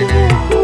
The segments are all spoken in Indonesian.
谢。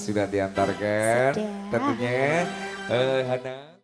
Sudah diantarkan Sudah. tentunya uh, Hana.